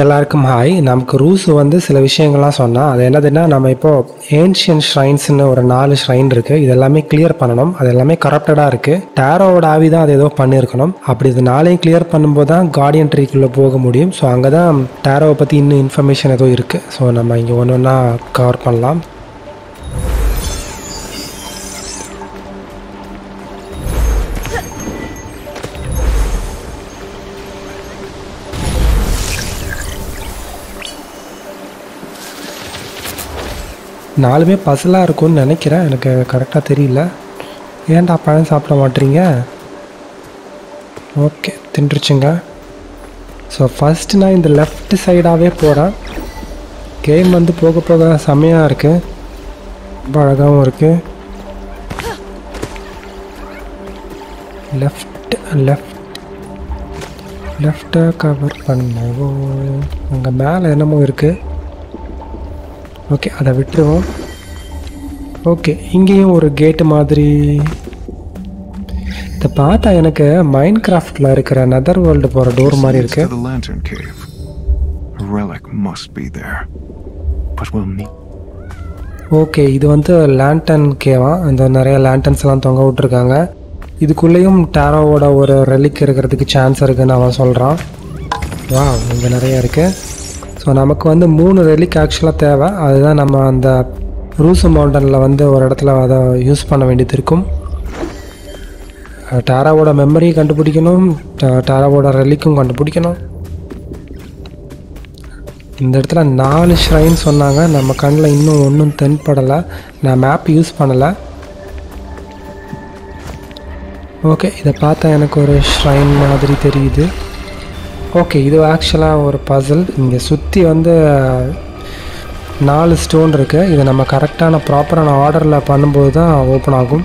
எல்லாருக்கும் ஹாய் நமக்கு ரூஸ் வந்து சில விஷயங்கள்லாம் சொன்னால் அது என்னதுன்னா நம்ம இப்போ ஏன்ஷியன் ஷ்ரைன்ஸ்னு ஒரு நாலு ஷ்ரைன் இருக்குது இது எல்லாமே கிளியர் பண்ணணும். அது எல்லாமே கரப்டடாக இருக்குது டேரோவோட ஆவி தான் அது ஏதோ பண்ணியிருக்கணும் அப்படி இது நாளையும் கிளியர் பண்ணும்போது தான் கார்டியன் ட்ரீக்குள்ளே போக முடியும். ஸோ அங்கே தான் டேரோவை பற்றி இன்னும் இன்ஃபர்மேஷன் ஏதோ இருக்குது ஸோ நம்ம இங்கே ஒன்று ஒன்றா கவர் பண்ணலாம். நாலுமே பசலாக இருக்கும்னு நினைக்கிறேன். எனக்கு கரெக்டாக தெரியல. ஏன்டா பழம் சாப்பிட மாட்டீங்க? ஓகே தின்றுச்சுங்க. ஸோ ஃபஸ்ட்டு நான் இந்த லெஃப்ட் சைடாகவே போகிறேன் கேம் வந்து போக போக செம்மையாக இருக்குது ரொம்ப அழகாகவும் இருக்குது லெஃப்ட் லெஃப்ட் லெஃப்ட்டை கவர் பண்ணவோ அங்கே மேலே என்னமோ இருக்குது ஓகே அதை விட்டுருவோம். ஓகே இங்கேயும் ஒரு கேட்டு மாதிரி. இதை பார்த்தா எனக்கு மைண்ட் கிராஃப்டில் இருக்கிற நெதர் வேர்ல்டு போகிற டோர் மாதிரி இருக்கு. ஓகே இது வந்து லேண்டன் கேவா இந்த நிறைய லேண்டன்ஸ் எல்லாம் தொங்க விட்டுருக்காங்க. இதுக்குள்ளேயும் டேரோவோட ஒரு ரெலிக் இருக்கிறதுக்கு சான்ஸ் இருக்குன்னு அவன் சொல்கிறான் வா இங்கே நிறைய இருக்குது ஸோ நமக்கு வந்து மூணு ரெலிக் ஆக்சுவலாக தேவை. அதுதான் நம்ம அந்த ரூசு மவுண்டனில் வந்து ஒரு இடத்துல அதை யூஸ் பண்ண வேண்டியது இருக்கும். டாராவோட மெமரியை கண்டுபிடிக்கணும். டாராவோட ரெலிக்கும் கண்டுபிடிக்கணும். இந்த இடத்துல நாலு ஷ்ரைன் சொன்னாங்க. நம்ம கண்ணில் இன்னும் ஒன்றும் தென்படலை நான் மேப் யூஸ் பண்ணலை. ஓகே இதை பார்த்தா எனக்கு ஒரு ஷ்ரைன் மாதிரி தெரியுது. ஓகே இது ஆக்சுவலாக ஒரு பசில் இங்கே சுற்றி வந்து நாலு ஸ்டோன் இருக்குது இதை நம்ம கரெக்டான ப்ராப்பரான ஆர்டரில் பண்ணும்போது தான் ஓப்பன் ஆகும்.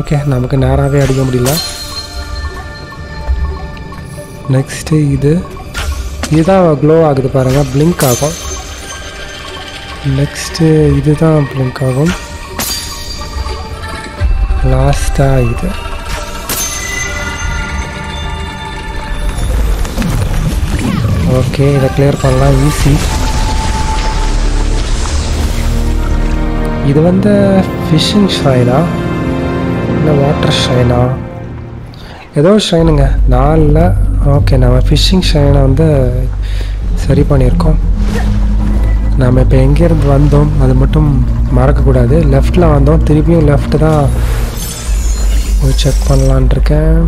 ஓகே நமக்கு நேராகவே அடிக்க முடியல. நெக்ஸ்ட்டு இது இதுதான் க்ளோ ஆகுது பாருங்கள் ப்ளிங்க் ஆகும். நெக்ஸ்ட்டு இதுதான் ப்ளிங்க் ஆகும். லாஸ்ட்டாக இது. ஓகே இதை கிளியர் பண்ணலாம் ஈஸி இது வந்து ஃபிஷ்ஷிங் ஷ்ரைனா இல்லை வாட்டர் ஷ்ரைனா ஏதோ ஷ்ரைனுங்க நாலில் ஓகே நம்ம ஃபிஷ்ஷிங் ஷ்ரைனை வந்து சரி பண்ணியிருக்கோம். நாம் இப்போ எங்கேருந்து வந்தோம் அது மட்டும் மறக்கக்கூடாது. லெஃப்டில் வந்தோம் திருப்பியும் லெஃப்ட்டு தான் போய் செக் பண்ணலான் இருக்கேன்.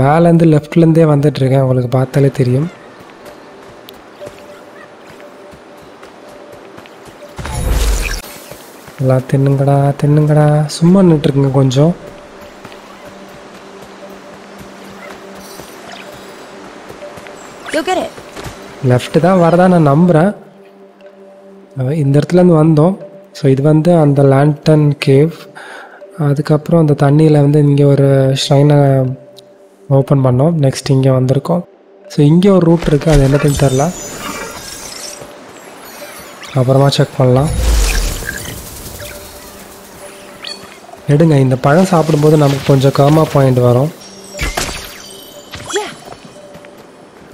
மேலேருந்து லெஃப்ட்லேருந்தே வந்துட்டுருக்கேன். உங்களுக்கு பார்த்தாலே தெரியும். எல்லாம் தின்னுங்கடா தின்னுங்கடா. சும்மா நின்றுருக்குங்க கொஞ்சம். Go get it. லெஃப்ட் தான் வரதா நான் நம்புகிறேன் இந்த இடத்துலேருந்து வந்தோம். ஸோ இது வந்து அந்த லேண்டன் கேவ் அதுக்கப்புறம் அந்த தண்ணியில் வந்து இங்கே ஒரு ஷ்ரைனை ஓப்பன் பண்ணோம். நெக்ஸ்ட் இங்கே வந்திருக்கோம். ஸோ இங்கே ஒரு ரூட் இருக்குது அது என்னதுன்னு தெரில அப்புறமா செக் பண்ணலாம். எடுங்க இந்த பழம் சாப்பிடும்போது நமக்கு கொஞ்சம் கர்மா பாயிண்ட் வரும்.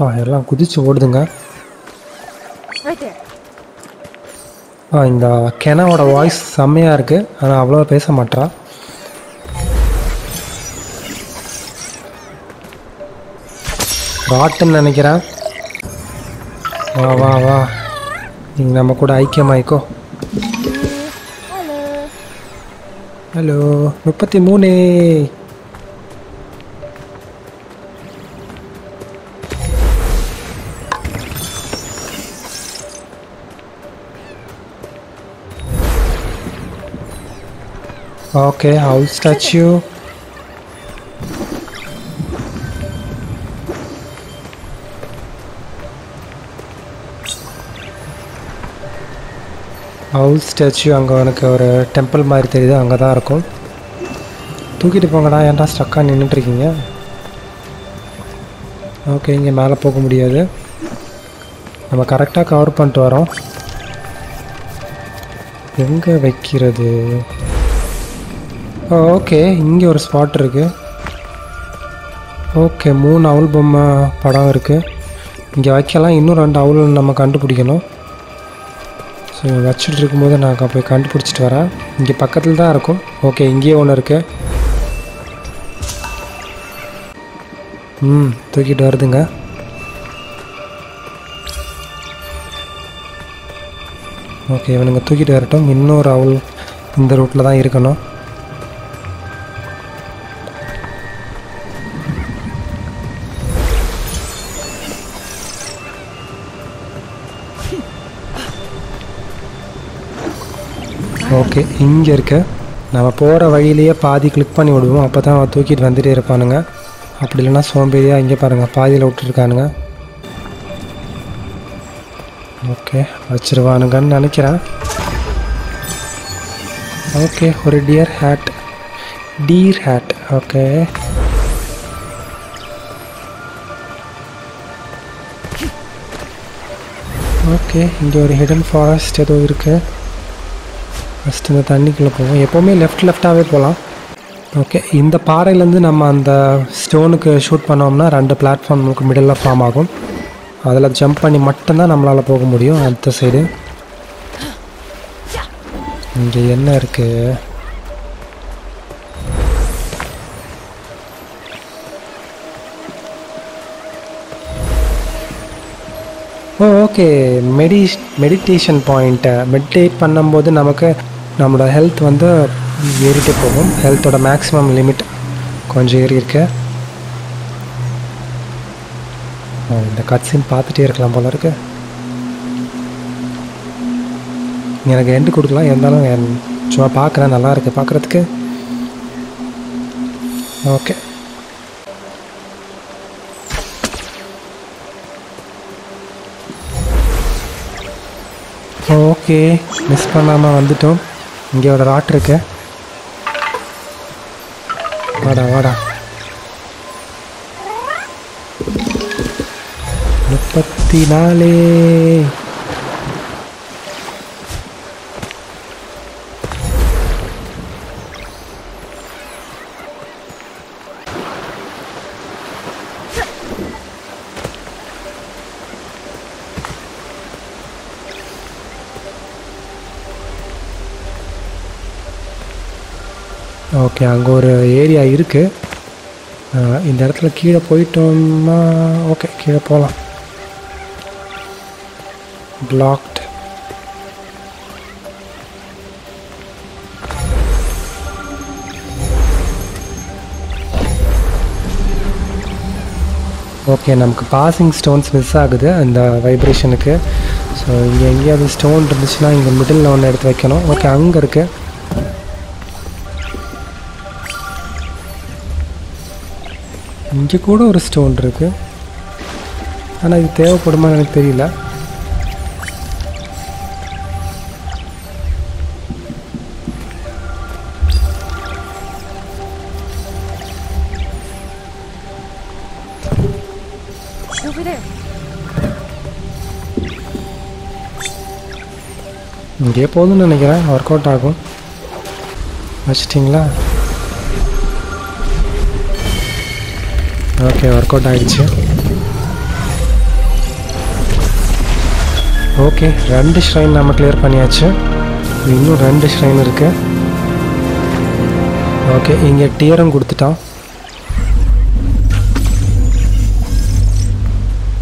ஆ எல்லாம் குதிச்சு ஓடுதுங்க. ஆ இந்த கெனாவோட வாய்ஸ் செம்மையாக இருக்குது ஆனால் அவ்வளோ பேச மாட்டேறான் ராட்டுன்னு நினைக்கிறேன் வா வா வா நீங்கள் நம்ம கூட ஐக்கியமாயிக்கோ Hello. ஹலோ முப்பத்தி மூணு okay house statue owl statue அங்கே எனக்கு ஒரு டெம்பிள் மாதிரி தெரியுது அங்கே தான் இருக்கும். தூக்கிட்டு போங்கடா ஏன்டா ஸ்டக்காக நின்றுட்டுருக்கீங்க ஓகே இங்கே மேலே போக முடியாது. நம்ம கரெக்டாக கவர் பண்ணிட்டு வரோம். எங்கே வைக்கிறது? ஓகே இங்கே ஒரு ஸ்பாட் இருக்குது ஓகே மூணு அவுல் பொம்மை படம் இருக்குது இங்கே வைக்கலாம் இன்னும் ரெண்டு அவுல் நம்ம கண்டுபிடிக்கணும். ஸோ வச்சுட்டு இருக்கும்போது நான் போய் கண்டுபிடிச்சிட்டு வரேன். இங்கே பக்கத்தில் தான் இருக்கும். ஓகே இங்கேயே ஒன்று இருக்குது ம் தூக்கிட்டு வருதுங்க. ஓகே இவனுங்க தூக்கிட்டு வரட்டும். இன்னொரு அவள் இந்த ரூட்டில் தான் இருக்கணும். ஓகே இங்கே இருக்க. நம்ம போகிற வழியிலேயே பாதி கிளிக் பண்ணி விடுவோம். அப்போ தான் அவன் தூக்கிட்டு வந்துட்டே இருப்பானுங்க. அப்படி இல்லைன்னா சோம்பேறியாக இங்கே பாருங்கள் பாதியில் விட்டுருக்கானுங்க. ஓகே வச்சிருவானுங்கன்னு நினைக்கிறேன். ஓகே ஒரு deer hat deer hat okay. Okay இங்கே ஒரு ஹிடன் ஃபாரஸ்ட் ஏதோ இருக்குது ஃபஸ்ட் இந்த தண்ணிக்குள்ளே போவோம். எப்போவுமே லெஃப்ட் லெஃப்டாகவே போகலாம் ஓகே இந்த பாறையிலேருந்து நம்ம அந்த ஸ்டோனுக்கு ஷூட் பண்ணோம்னா ரெண்டு பிளாட்ஃபார்ம் நமக்கு மிடில் ஃபார்ம் ஆகும். அதில் ஜம்ப் பண்ணி மட்டும்தான் நம்மளால் போக முடியும். அடுத்த சைடு இங்கே என்ன இருக்குது ஓ ஓகே மெடி மெடிடேஷன் பாயிண்ட்டை மெடிடேட் பண்ணும்போது நமக்கு நம்மளோட ஹெல்த் வந்து ஏறிட்டு போகும். ஹெல்த்தோட மேக்ஸிமம் லிமிட் கொஞ்சம் ஏறி இருக்கு. இந்த கட்ஸின் பார்த்துட்டே இருக்கலாம் போல இருக்கு. எனக்கு எண்டு கொடுக்கலாம். இருந்தாலும் சும்மா பார்க்குறேன். நல்லா இருக்குது பார்க்குறதுக்கு. ஓகே ஓகே மிஸ் பண்ணாமல் வந்துட்டோம். இங்கே ஒரு ராட் இருக்கு. வாடா வாடா. முப்பத்தி நாலு. ஓகே அங்கே ஒரு ஏரியா இருக்குது இந்த இடத்துல கீழே போயிட்டோம்னா ஓகே கீழே போகலாம் பிளாக்ட் ஓகே நமக்கு பாசிங் ஸ்டோன்ஸ் மிஸ் ஆகுது அந்த வைப்ரேஷனுக்கு ஸோ இங்கே எங்கேயாவது ஸ்டோன் இருந்துச்சுன்னா இங்கே மிடில் ஒன்று எடுத்து வைக்கணும். ஓகே அங்கே இருக்குது இங்கே கூட ஒரு ஸ்டோன் இருக்கு. ஆனால் இது தேவைப்படுமான்னு எனக்கு தெரியல. இங்கே போதும்னு நினைக்கிறேன். ஒர்க் அவுட் ஆகும். வச்சிட்டிங்களா? ஓகே ஒர்க் அவுட் ஆகிடுச்சு ஓகே ரெண்டு ஷ்ரைன் நம்ம கிளியர் பண்ணியாச்சு இன்னும் ரெண்டு ஷ்ரைன் இருக்கு ஓகே இங்கே டியரும் கொடுத்துட்டான்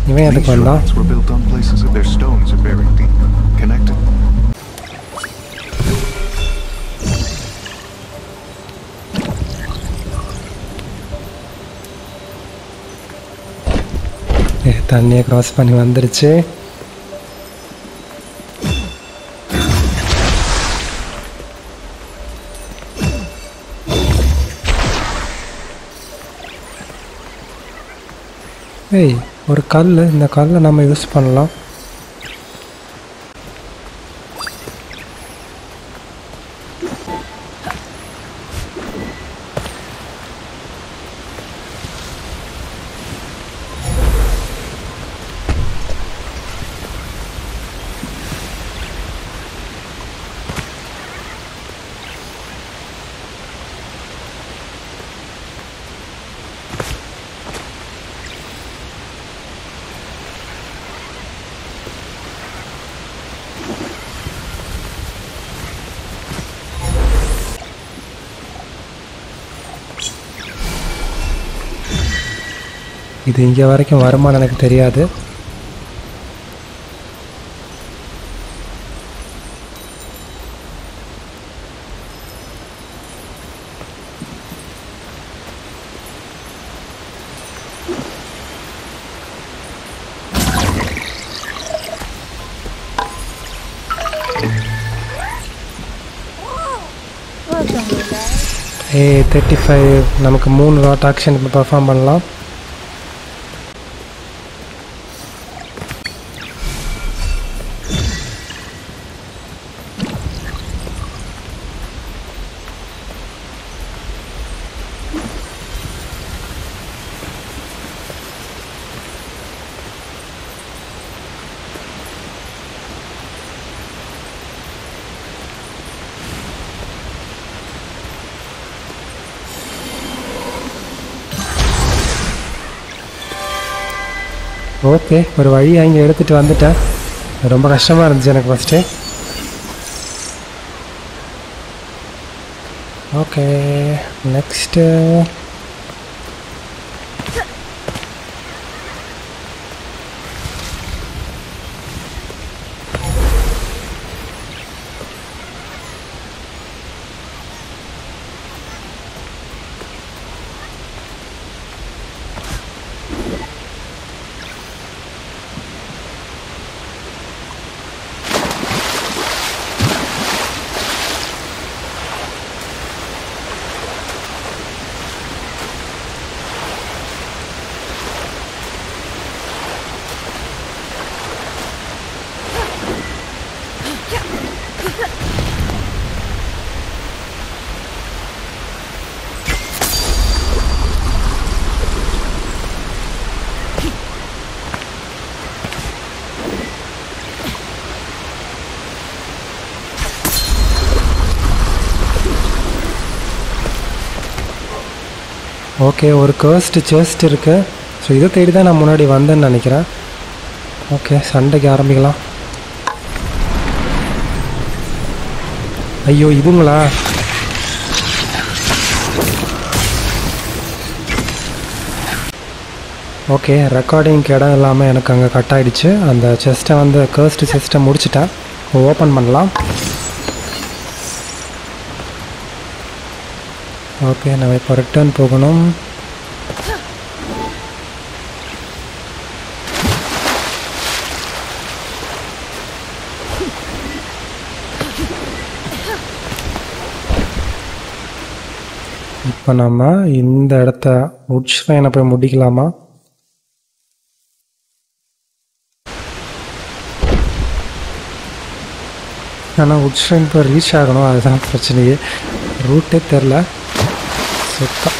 இவன் எதுக்கு வந்தான் தண்ணியை க்ராஸ் பண்ணி வந்துருச்சு. ஏய் ஒரு கல் இந்த கல்லை நம்ம யூஸ் பண்ணலாம். இது இங்கே வரைக்கும் வருமானம் எனக்கு தெரியாது. ஏ தேர்ட்டி ஃபைவ் நமக்கு மூணு ராட் ஆக்ஷன் இப்போ பர்ஃபார்ம் பண்ணலாம். ஓகே ஒரு வழி அங்கே எடுத்துகிட்டு வந்துட்டேன் ரொம்ப கஷ்டமாக இருந்துச்சு எனக்கு ஃபஸ்ட்டு ஓகே நெக்ஸ்ட்டு ஓகே ஒரு கர்ஸ்ட் செஸ்ட் இருக்குது ஸோ இதை தேடி தான் நான் முன்னாடி வந்தேன்னு நினைக்கிறேன். ஓகே சண்டைக்கு ஆரம்பிக்கலாம். ஐயோ இதுங்களா? ஓகே ரெக்கார்டிங்க்கு இடம் இல்லாமல் எனக்கு அங்கே கட் ஆகிடுச்சு அந்த செஸ்ட்டை வந்து கர்ஸ்ட் செஸ்ட்டை முடிச்சிட்டேன். ஓப்பன் பண்ணலாம். ஓகே நம்ம இப்போ ரிட்டர்ன் போகணும். இப்போ நம்ம இந்த இடத்த உட்ஸ்லைனை போய் முடிக்கலாமா? ஆனால் உட்ஸ்லைன் போய் ரீச் ஆகணும் அதுதான் பிரச்சனையே. ரூட்டே தெரில சுத்தம்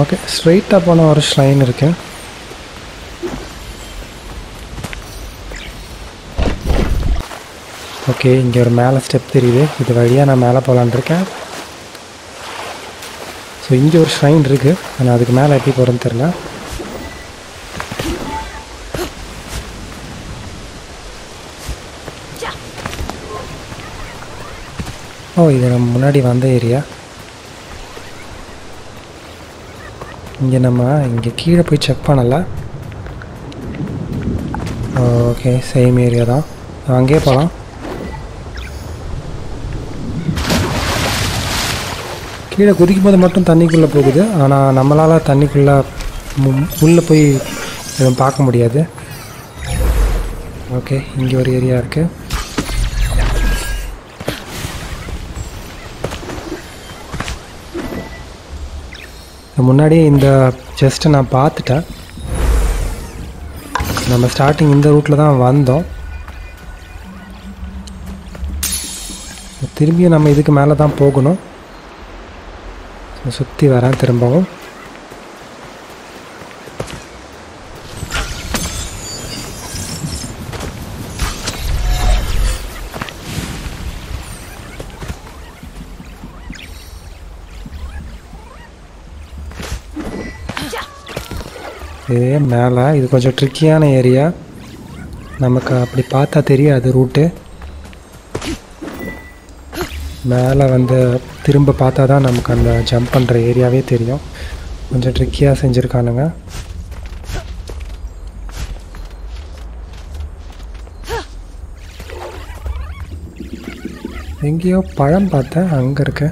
ஓகே ஸ்ட்ரைட்டாக போன ஒரு ஸ்லைன் இருக்கேன் ஓகே இங்கே ஒரு மேலே ஸ்டெப் தெரியுது. இது வழியாக நான் மேலே போகலான் இருக்கேன். ஸோ இங்கே ஒரு ஷ்ரைன் இருக்குது ஆனால் அதுக்கு மேலே எப்படி போகிறேன்னு தெரில ஓ இது நம்ம முன்னாடி வந்த ஏரியா. இங்கே நம்ம இங்கே கீழே போய் செக் பண்ணல. ஓகே சேம் ஏரியா தான். அங்கேயே போகலாம் கீழே குதிக்கும் போது மட்டும் தண்ணிக்குள்ளே போகுது. ஆனால் நம்மளால் தண்ணிக்குள்ளே உள்ளே போய் எதுவும் பார்க்க முடியாது. ஓகே இங்கே ஒரு ஏரியா இருக்குது முன்னாடியே இந்த செஸ்ட்டை நான் பார்த்துட்டேன். நம்ம ஸ்டார்டிங் இந்த ரூட்டில் தான் வந்தோம். திரும்பியும் நம்ம இதுக்கு மேலே தான் போகணும். சுற்றி வரேன் திரும்பவும். இதே மேலே இது கொஞ்சம் ட்ரிக்கியான ஏரியா நமக்கு அப்படி பார்த்தா தெரியாது ரூட்டு. மேலே வந்து திரும்ப பார்த்தா தான் நமக்கு அந்த ஜம்ப் பண்ணுற ஏரியாவே தெரியும். கொஞ்சம் ட்ரிக்கியாக செஞ்சுருக்கானுங்க. எங்கேயோ பழம் பார்த்தேன் அங்கே இருக்கு.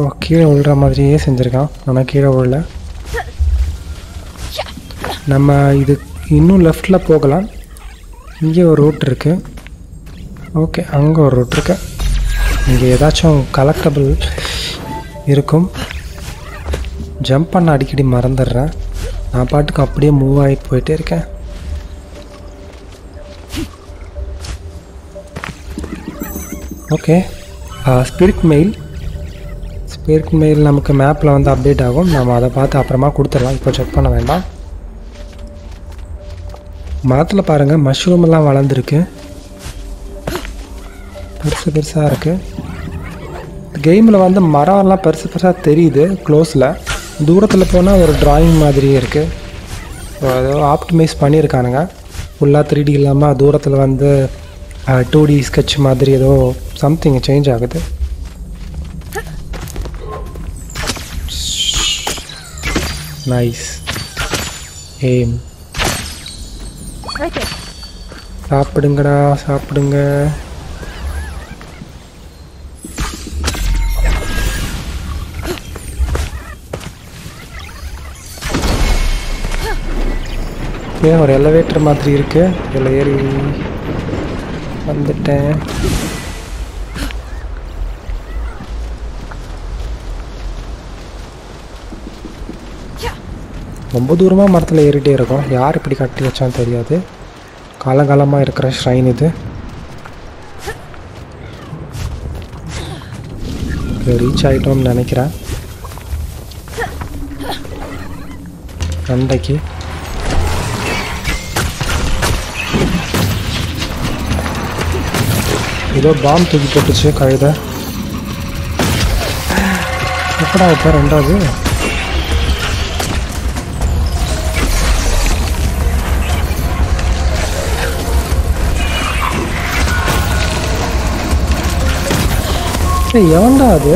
ஓ கீழே விழுற மாதிரியே செஞ்சுருக்கான். ஆனால் கீழே விழல. நம்ம இது இன்னும் லெஃப்டில் போகலாம். இங்கே ஒரு ரூட் இருக்குது ஓகே அங்கே ஒரு ரூட் இருக்குது இங்கே ஏதாச்சும் கலெக்டபிள் இருக்கும். ஜம்ப் பண்ண அடிக்கடி மறந்துடுறேன். நான் பாட்டுக்கு அப்படியே மூவ் ஆகி போயிட்டே இருக்கேன். Okay spirit mail spirit mail நமக்கு மேப்பில் வந்து அப்டேட் ஆகும். நம்ம அதை பார்த்து அப்புறமா கொடுத்துடலாம். இப்போ செக் பண்ண வேண்டாம். மரத்தில் பாருங்கள் மஷ்ரூம் எல்லாம் வளர்ந்துருக்கு. பெருசு பெருசாக இருக்குது கேமில் வந்து மரம்லாம் பெருசு பெருசாக தெரியுது க்ளோஸில் தூரத்தில் போனால் ஒரு டிராயிங் மாதிரியே இருக்குது ஏதோ ஆப்டிமைஸ் பண்ணியிருக்கானுங்க. ஃபுல்லாக த்ரீ டி இல்லாமல் தூரத்தில் வந்து டூ டி ஸ்கெட்ச் மாதிரி ஏதோ சம்திங் சேஞ்ச் ஆகுது. Nice aim. சாப்பிடுங்கடா சாப்பிடுங்க. ஏன் ஒரு எலவேட்டர் மாதிரி இருக்கு. இதில் ஏறி வந்துட்டேன். ரொம்ப தூரமாக மரத்தில் ஏறிட்டே இருக்கும். யார் இப்படி கட்டி வச்சான்னு தெரியாது. காலங்காலமாக இருக்கிற ஷ்ரைன் இது. ரீச் ஆகிட்டோம்னு நினைக்கிறேன். சண்டைக்கு ஏதோ பாம் தூக்கி போட்டுச்சு கழுத. எப்படா இப்போ ரெண்டாவது? எவன்டா அது?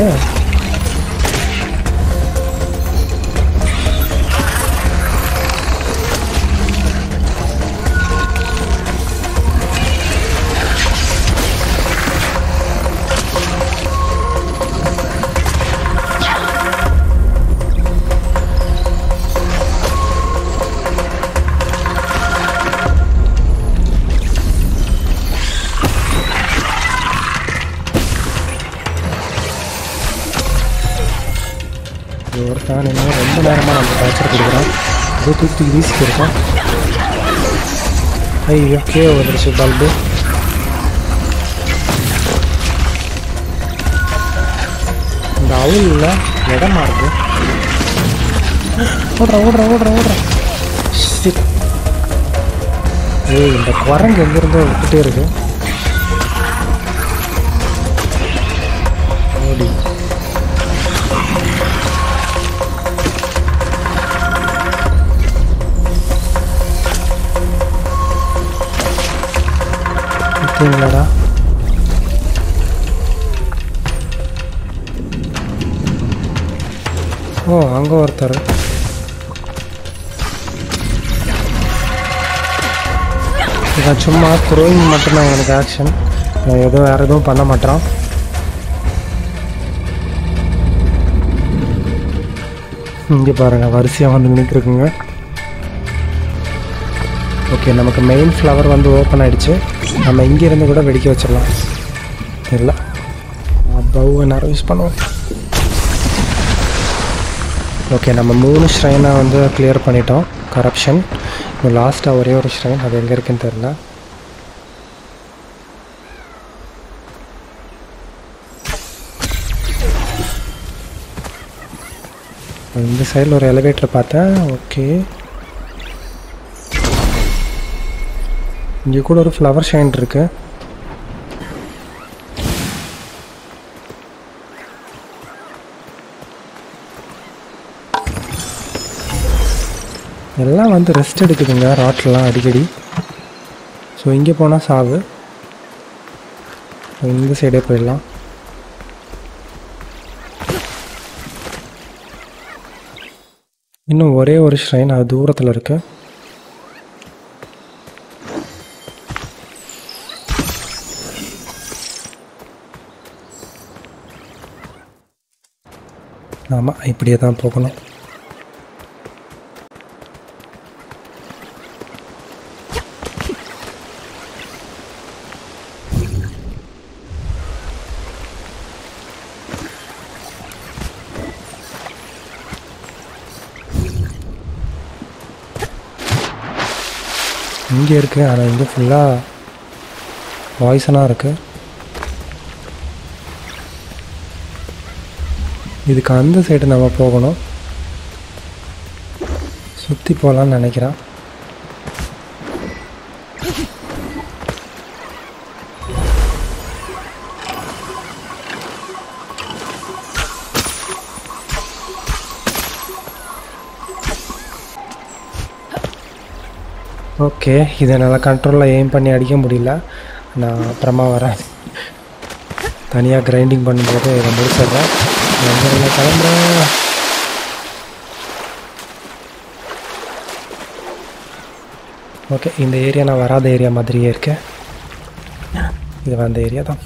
தூக்கி தூக்கி வீசிட்டு இருக்கோம் ஐயோ கீழே வந்துருச்சு பல்பு. இந்த அவுலில் இடமா இருக்கு ஓடுற ஓடுற ஓடுற ஓடுற. Shit. ஏய் இந்த குரங்கு எங்கேருந்தோ விட்டுட்டே இருக்குது இருக்கீங்களாடா ஓ அங்கே ஒருத்தர். நான் சும்மா த்ரோயிங் மட்டும்தான் எனக்கு ஆக்ஷன் எதுவும் வேறு எதுவும் பண்ண மாட்டான் இங்கே பாருங்கள் வரிசையாக வந்து நின்றுருக்குங்க ஓகே நமக்கு மெயின் ஃப்ளவர் வந்து ஓப்பன் ஆகிடுச்சு நம்ம இங்கேருந்து கூட வெடிக்க வச்சிடலாம். இல்லை பவுவை நேரம் யூஸ் பண்ணுவோம் ஓகே நம்ம மூணு ஷ்ரைனை வந்து கிளியர் பண்ணிட்டோம். கரப்ஷன் இப்போ லாஸ்ட்டாக ஒரே ஒரு ஷ்ரைன் அது எங்கே இருக்குன்னு தெரில இந்த சைடில் ஒரு எலிவேட்டர் பார்த்தேன். ஓகே இங்கே கூட ஒரு ஃப்ளவர் ஷைன் இருக்கு. எல்லாம் வந்து ரெஸ்ட் எடுக்குதுங்க ராட்லாம் அடிக்கடி. ஸோ இங்கே போனால் சாவு. இந்த சைடே போயிடலாம். இன்னும் ஒரே ஒரு ஷ்ரைன் அது தூரத்தில் இருக்குது ஆமாம் இப்படியே தான் போகணும். இங்கே இருக்குது ஆனால் இங்கே ஃபுல்லாக வாய்ஸனாக இருக்குது இதுக்கு அந்த சைடு நம்ம போகணும். சுற்றி போகலான்னு நினைக்கிறேன். ஓகே இதை என்னால் கண்ட்ரோலில் எய்ம் பண்ணி அடிக்க முடியல. நான் அப்புறமா வரேன். தனியாக கிரைண்டிங் பண்ணும்போது இதை முடிச்சிடுறேன். நான் கிளம்புறேன். ஓகே இந்த ஏரியா நான் வராத ஏரியா மாதிரியே இருக்கேன் இது வந்த ஏரியா தான்.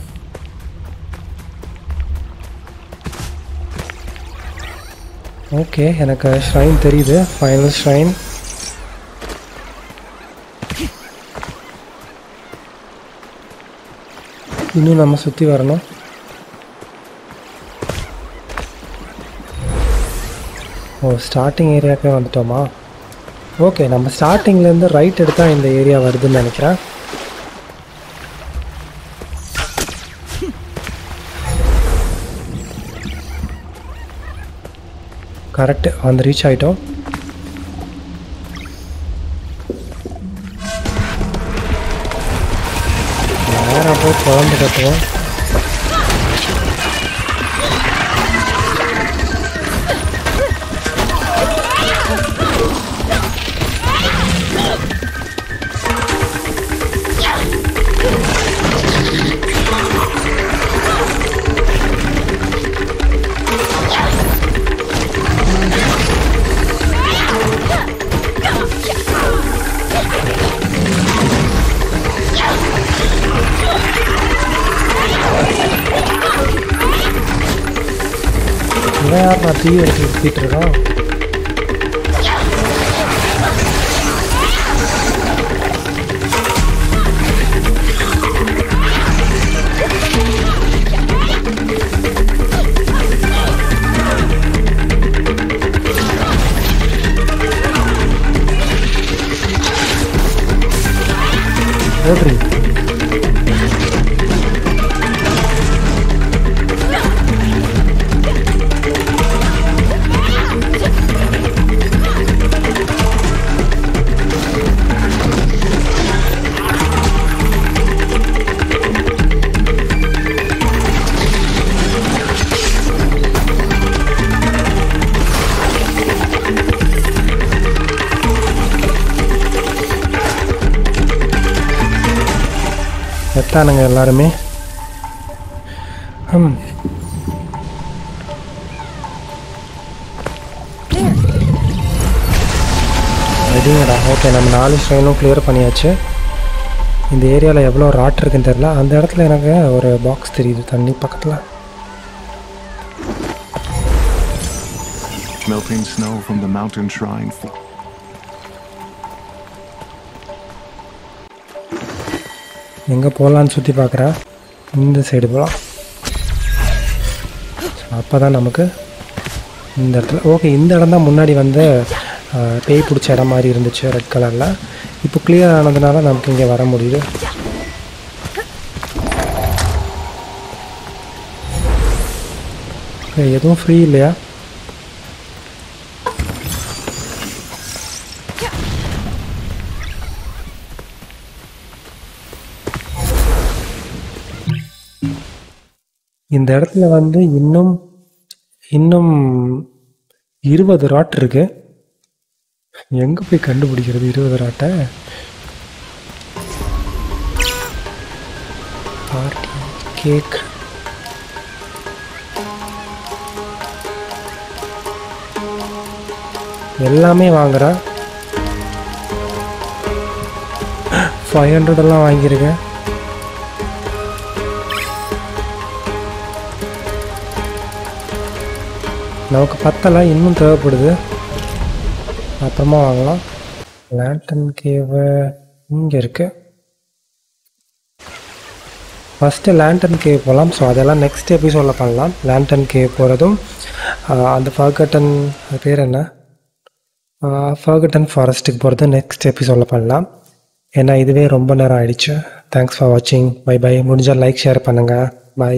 ஓகே எனக்கு ஷ்ரைன் தெரியுது ஃபைனல் ஷ்ரைன் இன்னும் நம்ம சுற்றி வரணும். ஓ ஸ்டார்டிங் ஏரியாவுக்கே வந்துட்டோமா? ஓகே நம்ம ஸ்டார்டிங்லேருந்து ரைட் எடுத்தால் இந்த ஏரியா வருதுன்னு நினைக்கிறேன். கரெக்டு வந்து ரீச் ஆகிட்டோம் நேராக போய் குழம்பு கட்டுவோம். இவன் யார் நான் தீ எடுத்து சுற்றிட்டு தானுங்க எல்லாருமே. ம் ரெடிங்கடா ஓகே நம்ம நாலு ஸ்ட்ரெயினும் கிளியர் பண்ணியாச்சு. இந்த ஏரியாவில் எவ்வளோ ராட் இருக்குன்னு தெரில அந்த இடத்துல எனக்கு ஒரு பாக்ஸ் தெரியுது. தண்ணி பக்கத்தில். Melting snow from the mountain shrine. எங்கே போகலான்னு சுற்றி பார்க்குறா இந்த சைடு போகலாம் அப்போ தான் நமக்கு இந்த இடத்துல ஓகே இந்த இடம் தான் முன்னாடி வந்து பேய் பிடிச்ச இடம் மாதிரி இருந்துச்சு ரெட் கலரில் இப்போ கிளியர் ஆனதுனால நமக்கு இங்கே வர முடியுது. எதுவும் ஃப்ரீ இல்லையா? இந்த இடத்துல வந்து இன்னும் இன்னும் இருபது ராட் இருக்கு. எங்கே போய் கண்டுபிடிக்கிறது இருபது ராட்டை? பார்ட்டி கேக் எல்லாமே வாங்குறா. ஃபைவ் ஹண்ட்ரடெல்லாம் வாங்கியிருக்கேன். நமக்கு பத்தலை இன்னும் தேவைப்படுது. அப்புறமா வாங்கலாம். லேண்டன் கேவு இங்கே இருக்கு. ஃபஸ்ட்டு லேண்டன் கேவ் போகலாம் ஸோ அதெல்லாம் நெக்ஸ்ட் எபிசோடில் பண்ணலாம். லேண்டன் கேவ் போகிறதும் அந்த ஃபர்கட்டன் அது பேர் என்ன? ஃபர்கட்டன் ஃபாரஸ்ட்டுக்கு போகிறது நெக்ஸ்ட் எபிசோடில் பண்ணலாம். ஏன்னா இதுவே ரொம்ப நேரம் ஆயிடுச்சு. தேங்க்ஸ் ஃபார் வாட்சிங் பை பை முடிஞ்சால் லைக் ஷேர் பண்ணுங்கள் பை